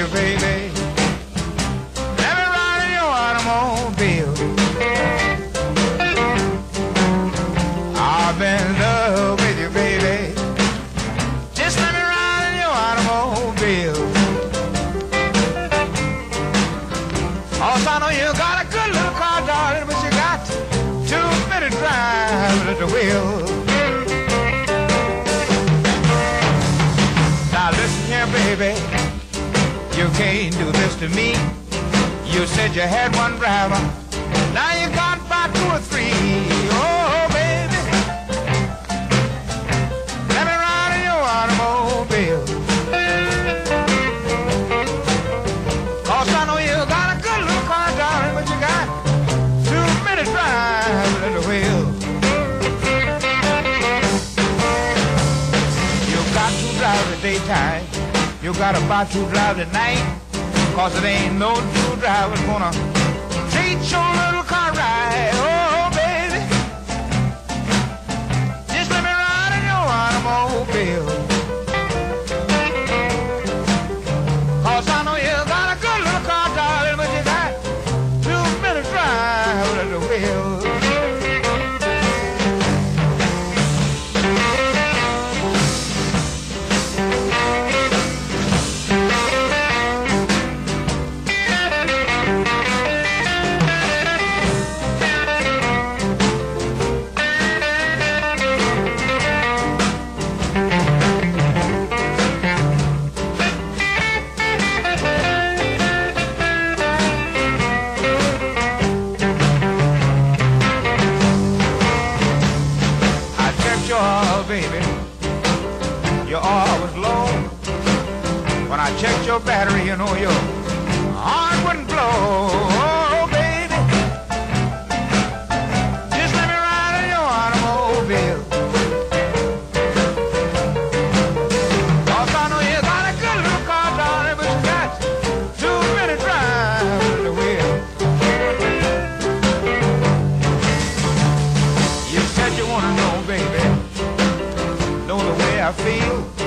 you, baby. Let me ride in your automobile. I've been in love with you, baby. Just let me ride in your automobile. Also, I know you got a good little car, darling, but you got too many drive at the wheel. Now listen here, baby you can't do this to me. You said you had one driver, now you got about two or three. Oh, baby, let me ride in your automobile. Cause I know you got a good little car, darling, but you got too many drivers at the wheel. You got to drive at daytime. You got about to drive at night. Cause it ain't no two drivers gonna treat your little car right. Oh, baby. Just let me ride in your automobile. Cause I know you got a good little car, darling, but you got at the wheel. Your oil was low. When I checked your battery, you know your I feel.